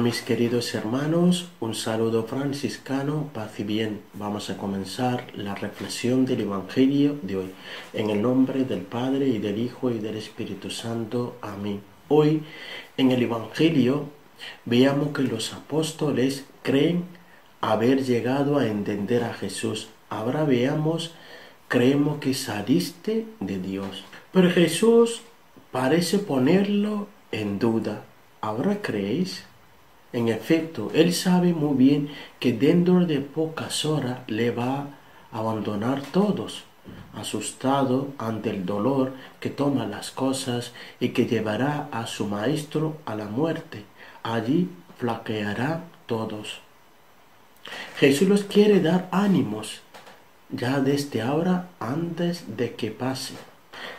Mis queridos hermanos, un saludo franciscano, paz y bien. Vamos a comenzar la reflexión del Evangelio de hoy. En el nombre del Padre y del Hijo y del Espíritu Santo. Amén. Hoy en el Evangelio veamos que los apóstoles creen haber llegado a entender a Jesús. Ahora veamos, creemos que saliste de Dios. Pero Jesús parece ponerlo en duda. ¿Ahora creéis? En efecto, él sabe muy bien que dentro de pocas horas le va a abandonar todos, asustado ante el dolor que toma las cosas y que llevará a su maestro a la muerte. Allí flaqueará todos. Jesús los quiere dar ánimos ya desde ahora antes de que pase.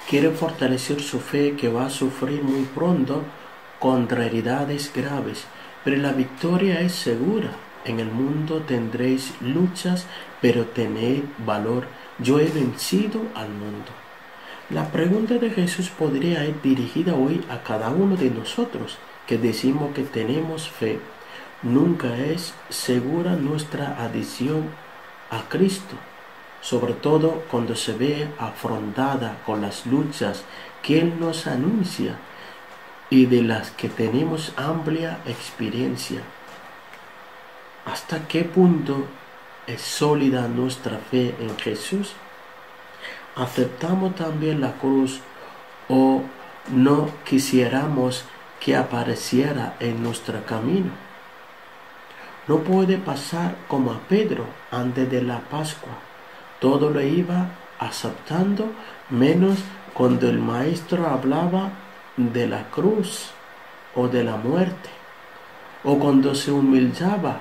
Quiere fortalecer su fe que va a sufrir muy pronto contrariedades graves pero la victoria es segura. En el mundo tendréis luchas, pero tened valor. Yo he vencido al mundo. La pregunta de Jesús podría ir dirigida hoy a cada uno de nosotros que decimos que tenemos fe. Nunca es segura nuestra adición a Cristo, sobre todo cuando se ve afrontada con las luchas que Él nos anuncia y de las que tenemos amplia experiencia. ¿Hasta qué punto es sólida nuestra fe en Jesús? ¿Aceptamos también la cruz o no quisiéramos que apareciera en nuestro camino? No puede pasar como a Pedro antes de la Pascua. Todo lo iba aceptando menos cuando el maestro hablaba de la cruz o de la muerte, o cuando se humillaba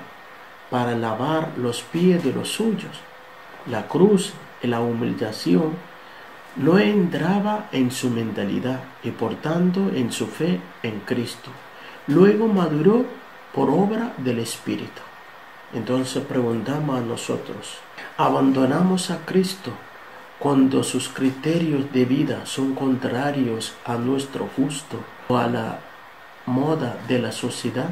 para lavar los pies de los suyos. La cruz y la humillación no entraba en su mentalidad y por tanto en su fe en Cristo. Luego maduró por obra del Espíritu. Entonces preguntamos a nosotros, ¿abandonamos a Cristo cuando sus criterios de vida son contrarios a nuestro gusto o a la moda de la sociedad?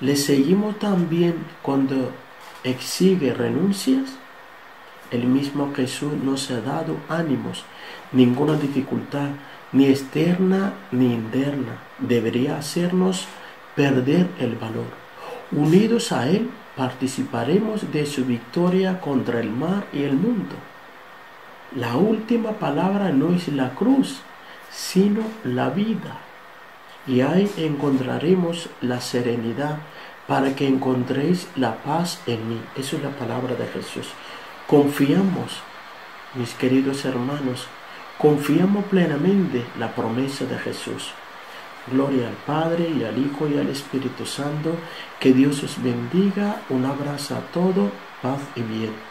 ¿Le seguimos también cuando exige renuncias? El mismo Jesús nos ha dado ánimos, ninguna dificultad, ni externa ni interna, debería hacernos perder el valor. Unidos a Él, participaremos de su victoria contra el mar y el mundo. La última palabra no es la cruz, sino la vida. Y ahí encontraremos la serenidad para que encontréis la paz en mí. Esa es la palabra de Jesús. Confiamos, mis queridos hermanos, confiamos plenamente la promesa de Jesús. Gloria al Padre y al Hijo y al Espíritu Santo. Que Dios os bendiga. Un abrazo a todos. Paz y bien.